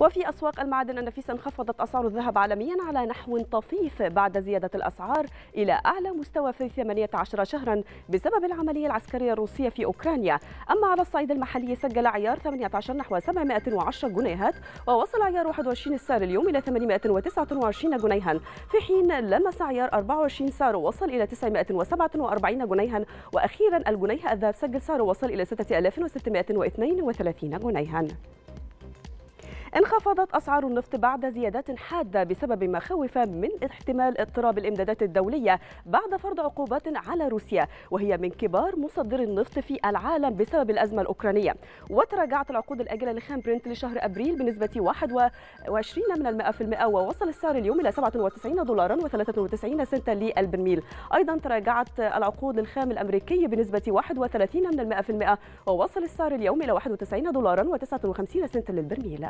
وفي أسواق المعادن النفيسة انخفضت أسعار الذهب عالميا على نحو طفيف بعد زيادة الأسعار إلى أعلى مستوى في 18 شهرا بسبب العملية العسكرية الروسية في أوكرانيا. أما على الصعيد المحلي سجل عيار 18 نحو 710 جنيهات ووصل عيار 21 السعر اليوم إلى 829 جنيها. في حين لمس عيار 24 سعره وصل إلى 947 جنيها. وأخيرا الجنيه الذهب سجل سعره وصل إلى 6632 جنيها. انخفضت أسعار النفط بعد زيادات حادة بسبب مخاوف من احتمال اضطراب الإمدادات الدولية بعد فرض عقوبات على روسيا وهي من كبار مصدري النفط في العالم بسبب الأزمة الأوكرانية. وتراجعت العقود الآجلة لخام برنت لشهر أبريل بنسبة 21 من المئة في المئة ووصل السعر اليوم إلى 97 دولارا و93 سنتا للبرميل. أيضا تراجعت العقود للخام الأمريكي بنسبة 31 من المئة في المئة ووصل السعر اليوم إلى 91 دولارا و59 سنتا للبرميل.